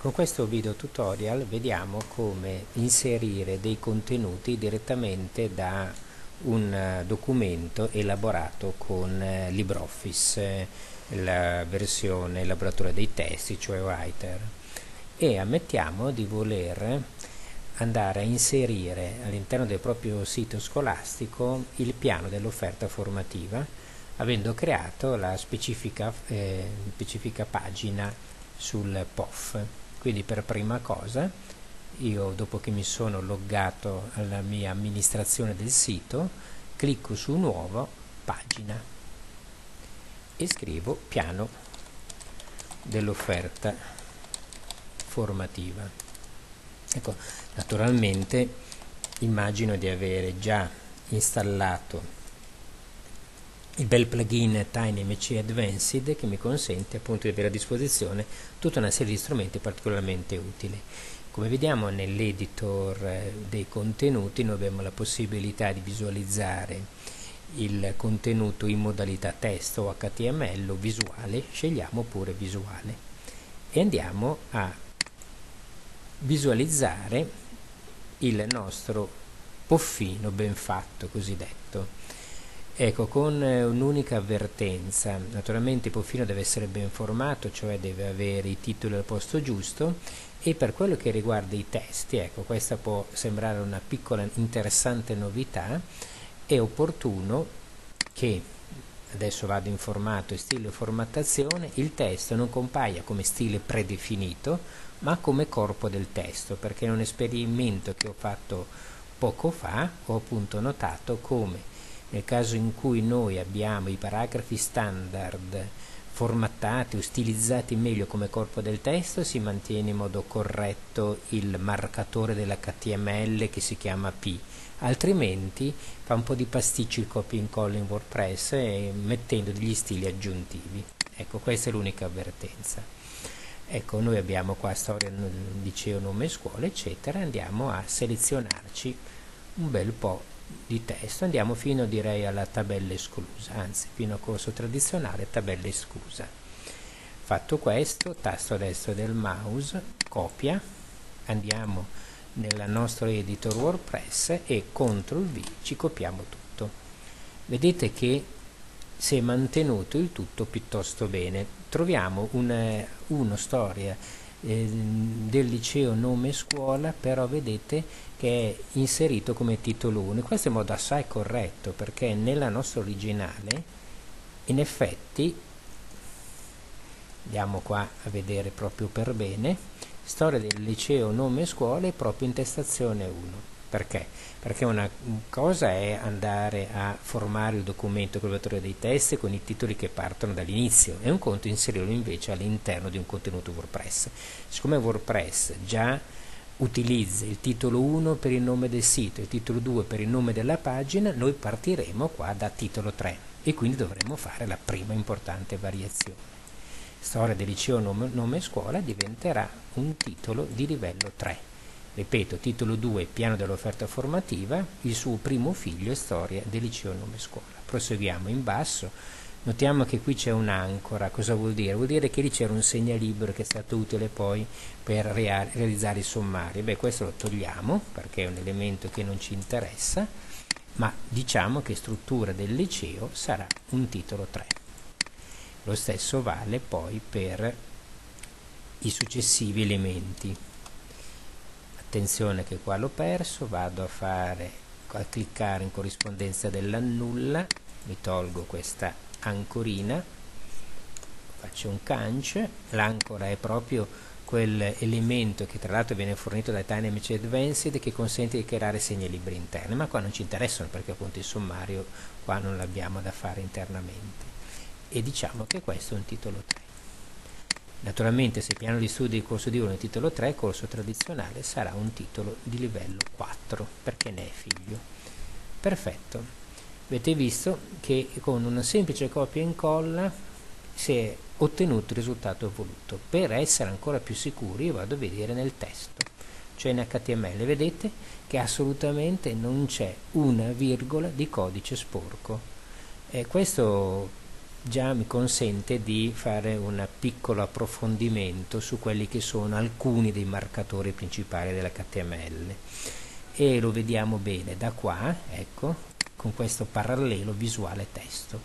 Con questo video tutorial vediamo come inserire dei contenuti direttamente da un eh, documento elaborato con eh, LibreOffice, eh, la versione elaboratore dei testi, cioè Writer, e ammettiamo di voler andare a inserire all'interno del proprio sito scolastico il piano dell'offerta formativa, avendo creato la specifica, eh, specifica pagina sul POF. Quindi per prima cosa io dopo che mi sono loggato alla mia amministrazione del sito clicco su nuovo pagina e scrivo piano dell'offerta formativa. Ecco, naturalmente immagino di avere già installato il bel plugin TinyMC Advanced che mi consente appunto di avere a disposizione tutta una serie di strumenti particolarmente utili. Come vediamo nell'editor eh, dei contenuti noi abbiamo la possibilità di visualizzare il contenuto in modalità testo o HTML o visuale, scegliamo pure visuale e andiamo a visualizzare il nostro poffino ben fatto cosiddetto Ecco, con eh, un'unica avvertenza, naturalmente il profilo deve essere ben formato, cioè deve avere i titoli al posto giusto. E per quello che riguarda i testi, ecco, questa può sembrare una piccola interessante novità, è opportuno che, adesso vado in formato e stile formattazione, il testo non compaia come stile predefinito, ma come corpo del testo, perché in un esperimento che ho fatto poco fa. Ho appunto notato come nel caso in cui noi abbiamo i paragrafi standard formattati o stilizzati meglio come corpo del testo si mantiene in modo corretto il marcatore dell'HTML che si chiama P. Altrimenti fa un po' di pasticcio il copy and incolla in WordPress e mettendo degli stili aggiuntivi. Ecco questa è l'unica avvertenza. Ecco noi abbiamo qua storia liceo nome scuola eccetera. Andiamo a selezionarci un bel po' di testo andiamo fino direi alla tabella esclusa anzi fino al corso tradizionale tabella esclusa. Fatto questo tasto destro del mouse copia andiamo nel nostro editor wordpress e CTRL V ci copiamo tutto. Vedete che si è mantenuto il tutto piuttosto bene. Troviamo un, uno storia eh, del liceo nome scuola però vedete che è inserito come titolo 1 questo è in modo assai corretto perché nella nostra originale in effetti andiamo qua a vedere proprio per bene storia del liceo nome scuola è proprio intestazione 1 perché? Perché una cosa è andare a formare il documento con l'autore dei testi con i titoli che partono dall'inizio, è un conto inserirlo invece all'interno di un contenuto WordPress. Siccome WordPress già utilizza il titolo 1 per il nome del sito, il titolo 2 per il nome della pagina, noi partiremo qua da titolo 3 e quindi dovremo fare la prima importante variazione. Storia del liceo nome, nome scuola diventerà un titolo di livello 3 ripeto, titolo 2, piano dell'offerta formativa, il suo primo figlio è storia del liceo nome scuola. Proseguiamo in basso, notiamo che qui c'è un'ancora, cosa vuol dire? Vuol dire che lì c'era un segnalibro che è stato utile poi per realizzare i sommari. Beh, questo lo togliamo perché è un elemento che non ci interessa, ma diciamo che struttura del liceo sarà un titolo 3. Lo stesso vale poi per i successivi elementi attenzione che qua l'ho perso vado a fare a cliccare in corrispondenza dell'annulla mi tolgo questa ancorina faccio un canc l'ancora è proprio quell'elemento che tra l'altro viene fornito dai Dynamics Advanced che consente di creare segni libri interni ma qua non ci interessano perché appunto il sommario qua non l'abbiamo da fare internamente e diciamo che questo è un titolo 3 Naturalmente se il piano di studi del corso di 1 è titolo 3, il corso tradizionale sarà un titolo di livello 4, perché ne è figlio. Perfetto. Avete visto che con una semplice copia e incolla si è ottenuto il risultato voluto. Per essere ancora più sicuri io vado a vedere nel testo, cioè in HTML. Vedete che assolutamente non c'è una virgola di codice sporco. E questo già mi consente di fare un piccolo approfondimento su quelli che sono alcuni dei marcatori principali dell'HTML e lo vediamo bene da qua, ecco, con questo parallelo visuale testo.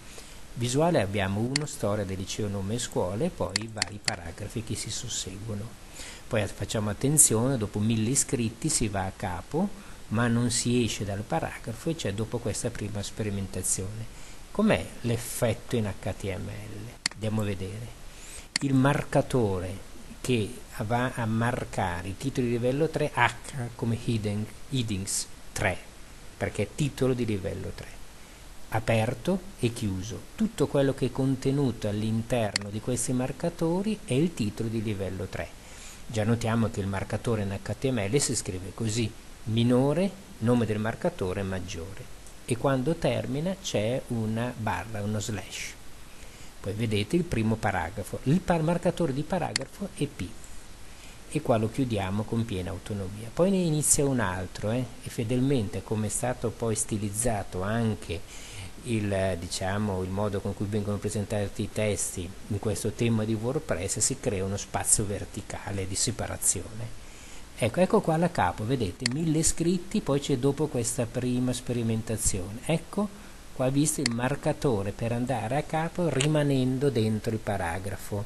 Visuale abbiamo uno, storia del liceo, nome e scuole, e poi i vari paragrafi che si susseguono. Poi facciamo attenzione, dopo mille iscritti si va a capo, ma non si esce dal paragrafo e c'è dopo questa prima sperimentazione. Com'è l'effetto in HTML? Andiamo a vedere. Il marcatore che va a marcare i titoli di livello 3 H come headings 3 perché è titolo di livello 3 aperto e chiuso. Tutto quello che è contenuto all'interno di questi marcatori è il titolo di livello 3 già notiamo che il marcatore in HTML si scrive così minore nome del marcatore maggiore. E quando termina c'è una barra uno slash. Poi vedete il primo paragrafo. Il par marcatore di paragrafo è P e qua lo chiudiamo con piena autonomia. Poi ne inizia un altro eh, e fedelmente come è stato poi stilizzato anche il, diciamo, il modo con cui vengono presentati i testi in questo tema di WordPress si crea uno spazio verticale di separazione. Ecco, ecco qua la capo vedete mille iscritti poi c'è dopo questa prima sperimentazione. Ecco qua visto il marcatore per andare a capo rimanendo dentro il paragrafo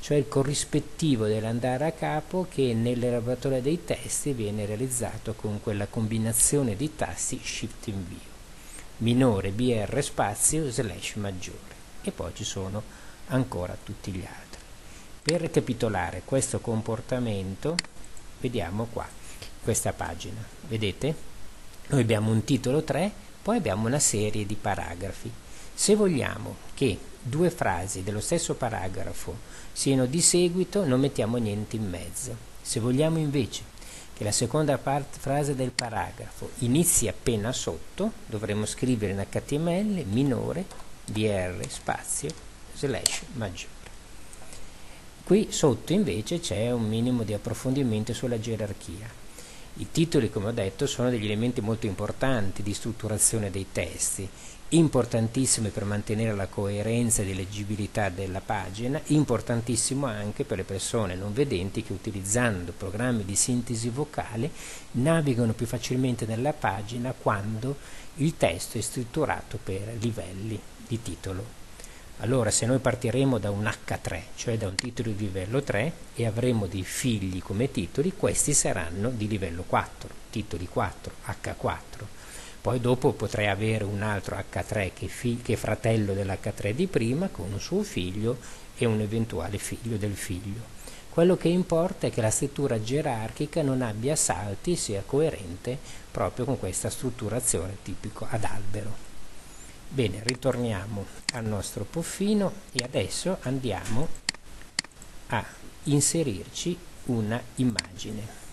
cioè il corrispettivo dell'andare a capo che nell'elaboratore dei testi viene realizzato con quella combinazione di tasti shift invio minore br spazio slash maggiore. E poi ci sono ancora tutti gli altri. Per ricapitolare questo comportamento vediamo qua questa pagina. Vedete? Noi abbiamo un titolo 3 poi abbiamo una serie di paragrafi. Se vogliamo che due frasi dello stesso paragrafo siano di seguito, non mettiamo niente in mezzo. Se vogliamo invece che la seconda part, frase del paragrafo inizi appena sotto, dovremo scrivere in HTML minore dr spazio slash maggiore. Qui sotto invece c'è un minimo di approfondimento sulla gerarchia. I titoli, come ho detto, sono degli elementi molto importanti di strutturazione dei testi, importantissimi per mantenere la coerenza e leggibilità della pagina, importantissimo anche per le persone non vedenti che utilizzando programmi di sintesi vocale navigano più facilmente nella pagina quando il testo è strutturato per livelli di titolo allora se noi partiremo da un H3, cioè da un titolo di livello 3 e avremo dei figli come titoli, questi saranno di livello 4, titoli 4, H4. Poi dopo potrei avere un altro H3 che, fi- che è fratello dell'H3 di prima con un suo figlio e un eventuale figlio del figlio. Quello che importa è che la scrittura gerarchica non abbia salti e sia coerente proprio con questa strutturazione tipico ad albero. Bene, ritorniamo al nostro puffino e adesso andiamo a inserirci una immagine.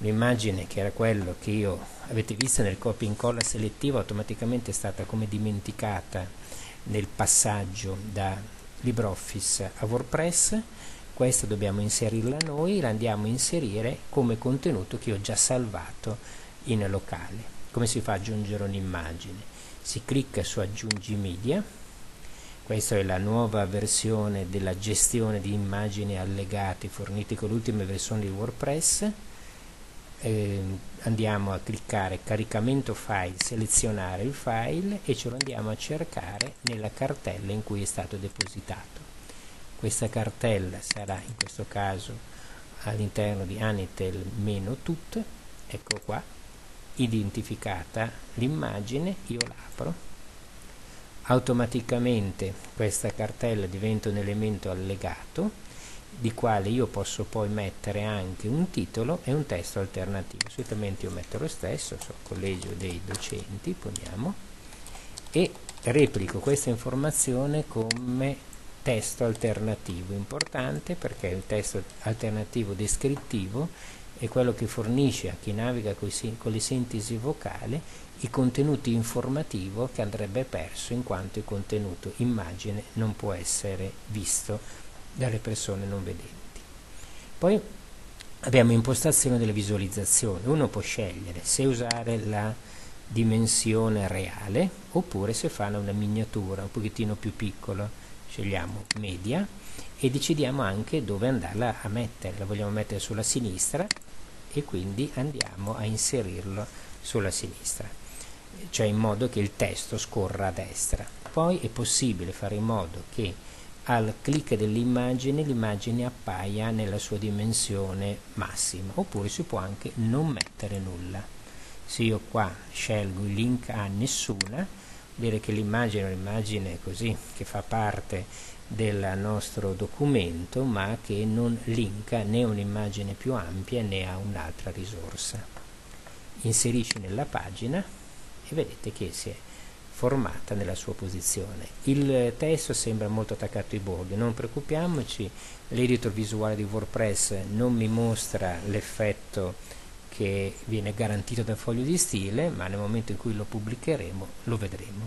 Un'immagine che era quello che io avete visto nel copy incolla selettivo automaticamente è stata come dimenticata nel passaggio da LibreOffice a WordPress. Questa dobbiamo inserirla noi, la andiamo a inserire come contenuto che ho già salvato in locale. Come si fa ad aggiungere un'immagine? si clicca su aggiungi media questa è la nuova versione della gestione di immagini allegate fornite con l'ultima versione di WordPress eh, andiamo a cliccare caricamento file selezionare il file e ce lo andiamo a cercare nella cartella in cui è stato depositato. Questa cartella sarà in questo caso all'interno di anitel-tut ecco qua identificata l'immagine io l'apro automaticamente questa cartella diventa un elemento allegato di quale io posso poi mettere anche un titolo e un testo alternativo. Solitamente io metto lo stesso so, collegio dei docenti poniamo e replico questa informazione come testo alternativo importante perché il testo alternativo descrittivo è quello che fornisce a chi naviga con le sintesi vocali il contenuto informativo che andrebbe perso in quanto il contenuto immagine non può essere visto dalle persone non vedenti. Poi abbiamo impostazione delle visualizzazioni, uno può scegliere se usare la dimensione reale oppure se fanno una miniatura un pochettino più piccola scegliamo media e decidiamo anche dove andarla a mettere. La vogliamo mettere sulla sinistra e quindi andiamo a inserirlo sulla sinistra. Cioè in modo che il testo scorra a destra. Poi è possibile fare in modo che al clic dell'immagine l'immagine appaia nella sua dimensione massima oppure si può anche non mettere nulla. Se io qua scelgo il link a nessuna dire che l'immagine è un'immagine così che fa parte del nostro documento ma che non linka né un'immagine più ampia né a un'altra risorsa. Inserisci nella pagina e vedete che si è formata nella sua posizione. Il testo sembra molto attaccato ai bordi, non preoccupiamoci, l'editor visuale di WordPress non mi mostra l'effetto che viene garantito dal foglio di stile, ma nel momento in cui lo pubblicheremo lo vedremo.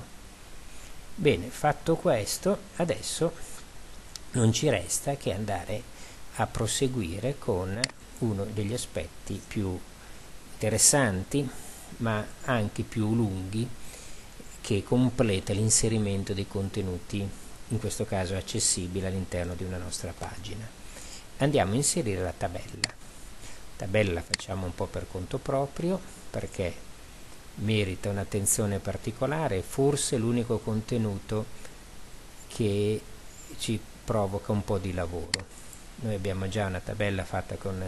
Bene, fatto questo, adesso non ci resta che andare a proseguire con uno degli aspetti più interessanti, ma anche più lunghi che completa l'inserimento dei contenuti, in questo caso accessibili all'interno di una nostra pagina. Andiamo a inserire la tabella. Tabella la facciamo un po' per conto proprio perché merita un'attenzione particolare, forse l'unico contenuto che ci provoca un po' di lavoro. Noi abbiamo già una tabella fatta con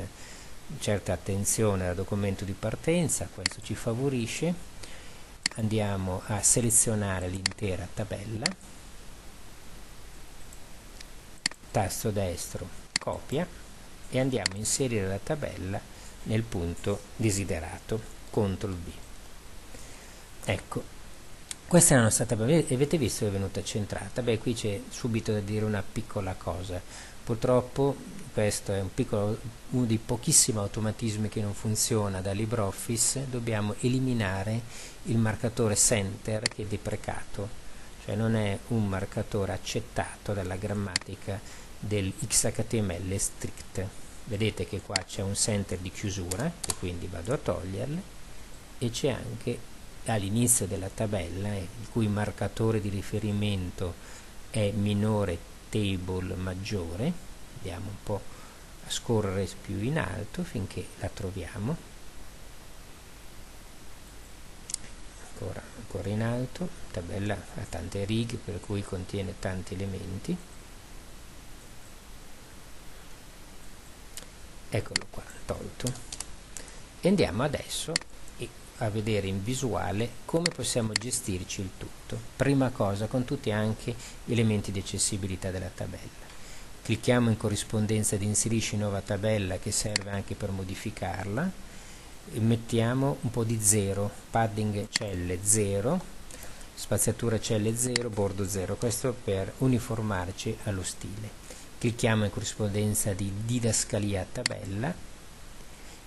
certa attenzione al documento di partenza, questo ci favorisce andiamo a selezionare l'intera tabella. Tasto destro copia e andiamo a inserire la tabella nel punto desiderato CTRL V ecco questa è la nostra tabella. Avete visto che è venuta centrata? Beh qui c'è subito da dire una piccola cosa purtroppo questo è un piccolo, uno dei pochissimi automatismi che non funziona da LibreOffice, dobbiamo eliminare il marcatore center che è deprecato, cioè non è un marcatore accettato dalla grammatica del XHTML strict. Vedete che qua c'è un center di chiusura, e quindi vado a toglierle, e c'è anche all'inizio della tabella, eh, il cui marcatore di riferimento è minore table maggiore, andiamo un po' a scorrere più in alto finché la troviamo. Ancora, ancora in alto tabella ha tante righe per cui contiene tanti elementi. Eccolo qua tolto. E andiamo adesso a vedere in visuale come possiamo gestirci il tutto. Prima cosa con tutti anche gli elementi di accessibilità della tabella. Clicchiamo in corrispondenza di inserisci nuova tabella che serve anche per modificarla. E mettiamo un po' di 0 padding celle 0 spaziatura celle 0 bordo 0 questo per uniformarci allo stile. Clicchiamo in corrispondenza di didascalia tabella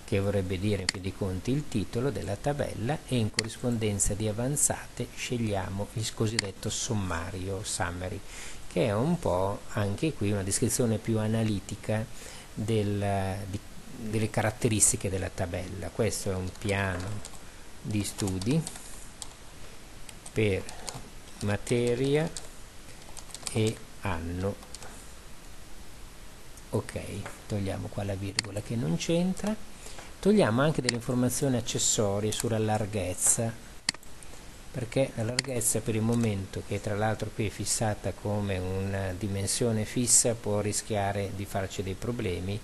che vorrebbe dire in fin dei conti il titolo della tabella e in corrispondenza di avanzate scegliamo il cosiddetto sommario summary che è un po' anche qui una descrizione più analitica del, di, delle caratteristiche della tabella. Questo è un piano di studi per materia e anno. Ok, togliamo qua la virgola che non c'entra. Togliamo anche delle informazioni accessorie sulla larghezza perché la larghezza per il momento che tra l'altro qui è fissata come una dimensione fissa può rischiare di farci dei problemi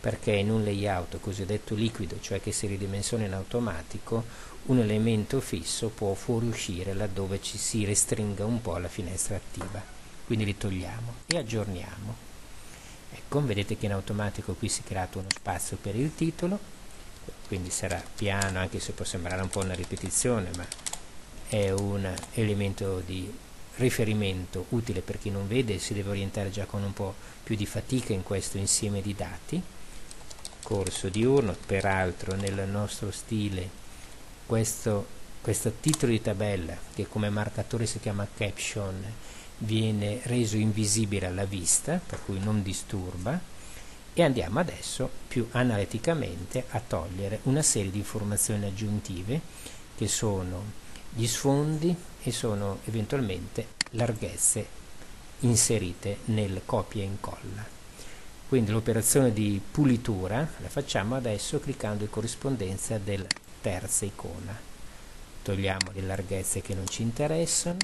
perché in un layout cosiddetto liquido cioè che si ridimensiona in automatico un elemento fisso può fuoriuscire laddove ci si restringa un po' la finestra attiva. Quindi li togliamo e aggiorniamo. Ecco vedete che in automatico qui si è creato uno spazio per il titolo quindi sarà piano anche se può sembrare un po' una ripetizione ma è un elemento di riferimento utile per chi non vede si deve orientare già con un po' più di fatica in questo insieme di dati. Corso diurno peraltro nel nostro stile questo, questo titolo di tabella che come marcatore si chiama caption viene reso invisibile alla vista per cui non disturba. E andiamo adesso più analiticamente a togliere una serie di informazioni aggiuntive che sono gli sfondi e sono eventualmente larghezze inserite nel copia e incolla. Quindi l'operazione di pulitura la facciamo adesso cliccando in corrispondenza della terza icona. Togliamo le larghezze che non ci interessano.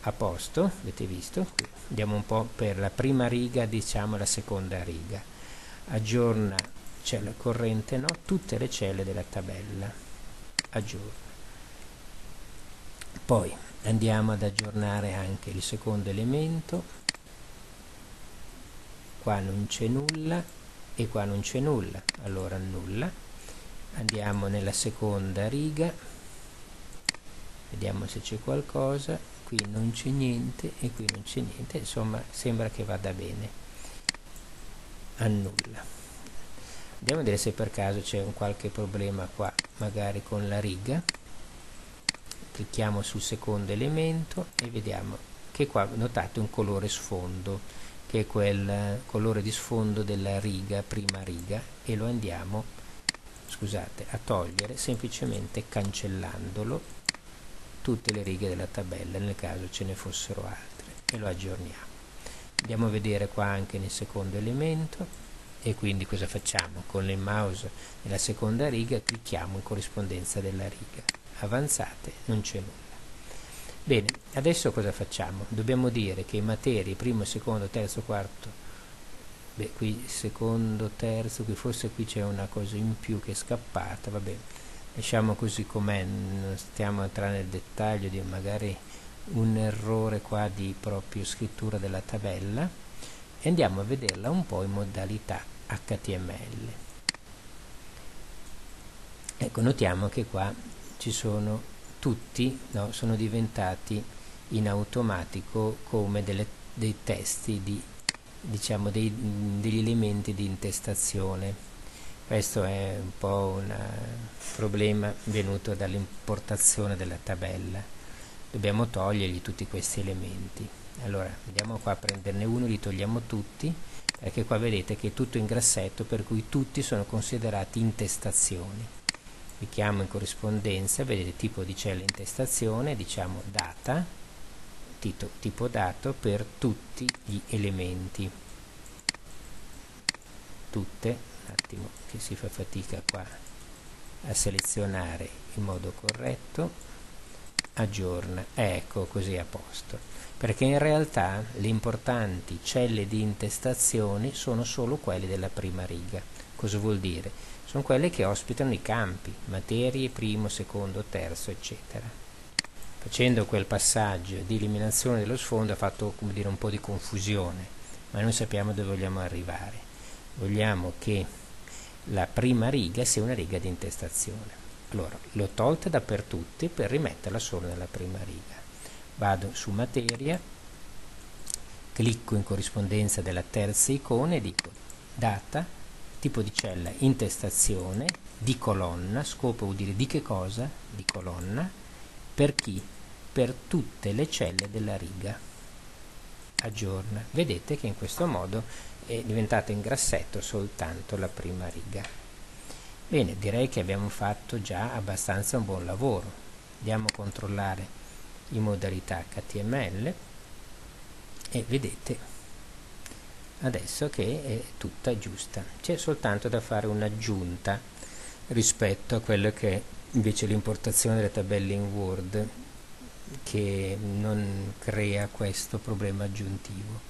A posto, avete visto? Andiamo un po' per la prima riga, diciamo la seconda riga. Aggiorna cella corrente no, tutte le celle della tabella. Aggiorna. Poi andiamo ad aggiornare anche il secondo elemento. Qua non c'è nulla e qua non c'è nulla. Allora nulla. Andiamo nella seconda riga. Vediamo se c'è qualcosa. Qui non c'è niente e qui non c'è niente. Insomma sembra che vada bene annulla andiamo a vedere se per caso c'è un qualche problema qua magari con la riga. Clicchiamo sul secondo elemento e vediamo che qua notate un colore sfondo che è quel colore di sfondo della riga, prima riga e lo andiamo scusate, a togliere semplicemente cancellandolo tutte le righe della tabella nel caso ce ne fossero altre e lo aggiorniamo andiamo a vedere qua anche nel secondo elemento e quindi cosa facciamo? con il mouse nella seconda riga clicchiamo in corrispondenza della riga avanzate non c'è nulla. Bene, adesso cosa facciamo? Dobbiamo dire che i materie primo, secondo, terzo, quarto, beh qui secondo, terzo, qui forse qui c'è una cosa in più che è scappata, vabbè, lasciamo così com'è, non stiamo a entrare nel dettaglio di magari un errore qua di proprio scrittura della tabella e andiamo a vederla un po' in modalità HTML. Ecco, notiamo che qua ci sono tutti, no, sono diventati in automatico come delle, dei testi, di, diciamo dei, degli elementi di intestazione. Questo è un po' un problema venuto dall'importazione della tabella. Dobbiamo togliergli tutti questi elementi. Allora, andiamo qua a prenderne uno, li togliamo tutti, perché qua vedete che è tutto in grassetto, per cui tutti sono considerati intestazioni clicchiamo in corrispondenza, vedete tipo di cella intestazione, diciamo data, tito, tipo dato per tutti gli elementi. Tutte, un attimo che si fa fatica qua a selezionare in modo corretto, aggiorna, ecco così a posto, perché in realtà le importanti celle di intestazione sono solo quelle della prima riga. Cosa vuol dire? sono quelle che ospitano i campi, materie, primo, secondo, terzo, eccetera. Facendo quel passaggio di eliminazione dello sfondo ha fatto dire, un po' di confusione, ma noi sappiamo dove vogliamo arrivare. Vogliamo che la prima riga sia una riga di intestazione. Allora, l'ho tolta dappertutto per rimetterla solo nella prima riga. Vado su materia, clicco in corrispondenza della terza icona e dico data tipo di cella intestazione di colonna, scopo vuol dire di che cosa? Di colonna, per chi? Per tutte le celle della riga. Aggiorna. Vedete che in questo modo è diventata in grassetto soltanto la prima riga. Bene, direi che abbiamo fatto già abbastanza un buon lavoro. Andiamo a controllare in modalità HTML e vedete adesso che è tutta giusta c'è soltanto da fare un'aggiunta rispetto a quello che è invece l'importazione delle tabelle in Word che non crea questo problema aggiuntivo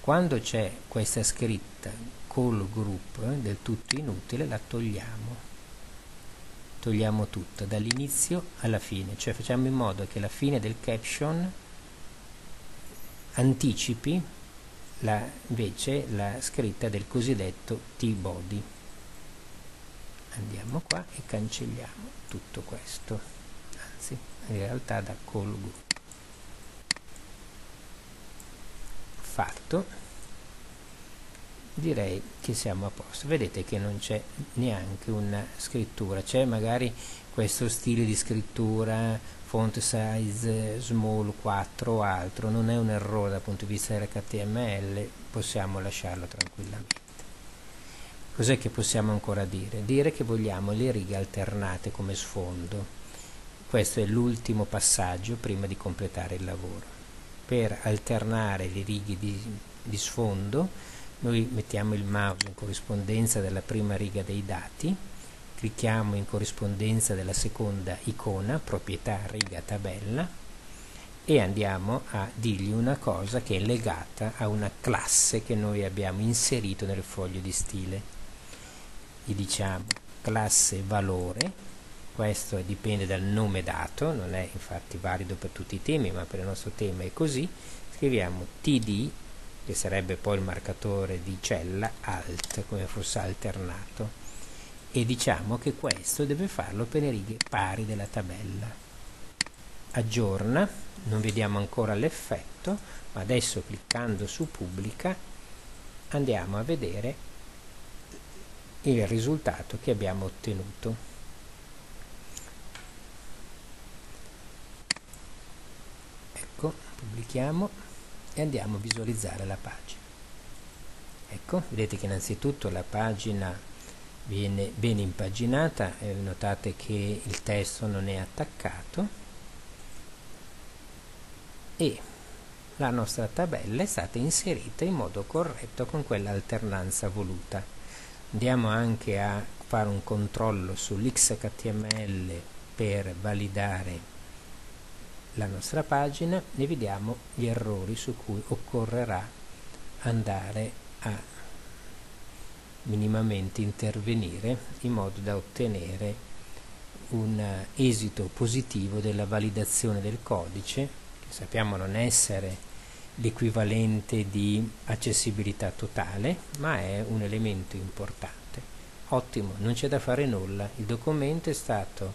quando c'è questa scritta call group eh, del tutto inutile la togliamo togliamo tutto dall'inizio alla fine cioè facciamo in modo che la fine del caption anticipi la, invece la scritta del cosiddetto T-body. Andiamo qua e cancelliamo tutto questo, anzi in realtà da call group. Fatto, direi che siamo a posto. Vedete che non c'è neanche una scrittura, c'è magari questo stile di scrittura font size small 4 o altro non è un errore dal punto di vista dell'HTML possiamo lasciarlo tranquillamente cos'è che possiamo ancora dire? dire che vogliamo le righe alternate come sfondo questo è l'ultimo passaggio prima di completare il lavoro. Per alternare le righe di, di sfondo noi mettiamo il mouse in corrispondenza della prima riga dei dati, clicchiamo in corrispondenza della seconda icona, proprietà riga tabella, e andiamo a dirgli una cosa che è legata a una classe che noi abbiamo inserito nel foglio di stile. Gli diciamo classe valore questo dipende dal nome dato, non è infatti valido per tutti i temi, ma per il nostro tema è così, scriviamo td, che sarebbe poi il marcatore di cella, alt, come fosse alternato, e diciamo che questo deve farlo per le righe pari della tabella. Aggiorna, non vediamo ancora l'effetto, ma adesso cliccando su pubblica andiamo a vedere il risultato che abbiamo ottenuto. ecco pubblichiamo e andiamo a visualizzare la pagina. Ecco vedete che innanzitutto la pagina viene ben impaginata eh, notate che il testo non è attaccato. E la nostra tabella è stata inserita in modo corretto con quell'alternanza voluta. Andiamo anche a fare un controllo sull'xhtml per validare la nostra pagina e vediamo gli errori su cui occorrerà andare a minimamente intervenire in modo da ottenere un esito positivo della validazione del codice che sappiamo non essere l'equivalente di accessibilità totale ma è un elemento importante. Ottimo non c'è da fare nulla. Il documento è stato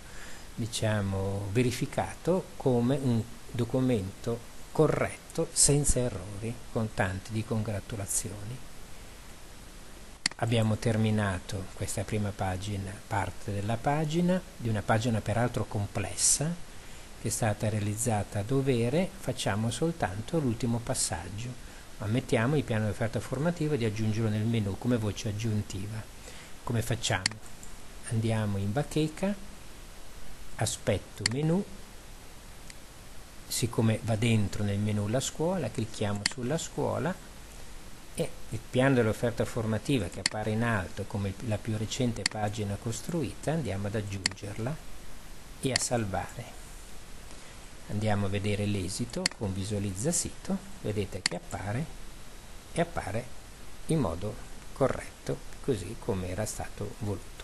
diciamo, verificato come un documento corretto, senza errori, con tanti di congratulazioni. Abbiamo terminato questa prima pagina, parte della pagina, di una pagina peraltro complessa, che è stata realizzata a dovere, facciamo soltanto l'ultimo passaggio. Ammettiamo il piano di offerta formativa di aggiungerlo nel menu come voce aggiuntiva. Come facciamo? Andiamo in bacheca, aspetto menu siccome va dentro nel menu la scuola clicchiamo sulla scuola e il piano dell'offerta formativa che appare in alto come la più recente pagina costruita andiamo ad aggiungerla e a salvare. Andiamo a vedere l'esito con visualizza sito. Vedete che appare e appare in modo corretto così come era stato voluto